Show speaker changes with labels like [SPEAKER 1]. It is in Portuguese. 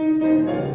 [SPEAKER 1] Música